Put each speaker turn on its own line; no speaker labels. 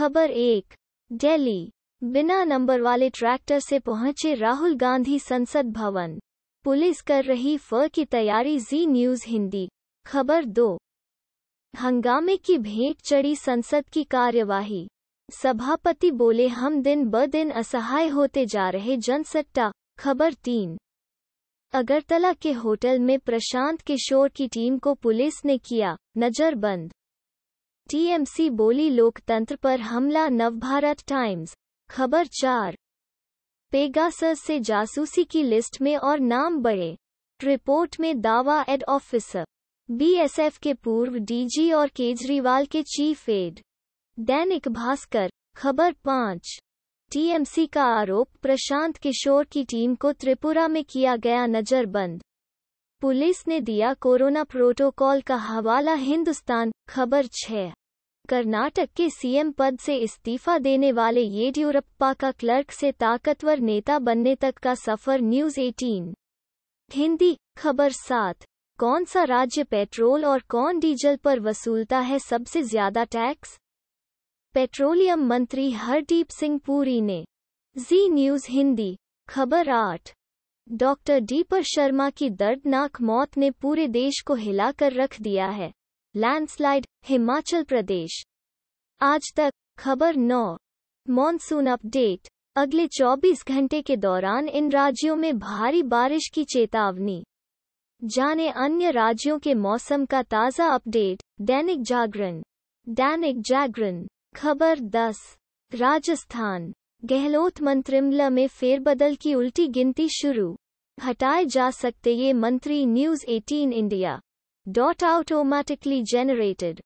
खबर एक, दिल्ली, बिना नंबर वाले ट्रैक्टर से पहुँचे राहुल गांधी संसद भवन। पुलिस कर रही फ की तैयारी, जी न्यूज़ हिंदी। खबर दो, हंगामे की भेंट चढ़ी संसद की कार्यवाही। सभापति बोले, हम दिन ब दिन असहाय होते जा रहे जनसट्टा खबर तीन, अगरतला के होटल में प्रशांत किशोर की टीम को पुलिस ने किया नजरबंद। टीएमसी बोली लोकतंत्र पर हमला, नवभारत टाइम्स। खबर चार। पेगासस से जासूसी की लिस्ट में और नाम बढ़े रिपोर्ट में दावा, एड ऑफिसर। बीएसएफ के पूर्व डीजी और केजरीवाल के चीफ एड। दैनिक भास्कर। खबर पाँच। टीएमसी का आरोप, प्रशांत किशोर की टीम को त्रिपुरा में किया गया नजरबंद। पुलिस ने दिया कोरोना प्रोटोकॉल का हवाला, हिंदुस्तान। खबर छह। कर्नाटक के सीएम पद से इस्तीफा देने वाले येडियुरप्पा का क्लर्क से ताकतवर नेता बनने तक का सफ़र न्यूज़ 18 हिंदी, खबर सात। कौन सा राज्य पेट्रोल और कौन डीजल पर वसूलता है सबसे ज़्यादा टैक्स? पेट्रोलियम मंत्री हरदीप सिंह पुरी ने। जी न्यूज़ हिंदी, खबर आठ। डॉक्टर डीपर शर्मा की दर्दनाक मौत ने पूरे देश को हिलाकर रख दिया है। लैंडस्लाइड हिमाचल प्रदेश आज तक खबर नौ। मॉनसून अपडेट अगले 24 घंटे के दौरान इन राज्यों में भारी बारिश की चेतावनी। जाने अन्य राज्यों के मौसम का ताज़ा अपडेट दैनिक जागरण। दैनिक जागरण। खबर 10 राजस्थान। गहलोत मंत्रिमंडल में फेरबदल की उल्टी गिनती शुरू। हटाए जा सकते ये मंत्री news 18 India. Dot automatically generated.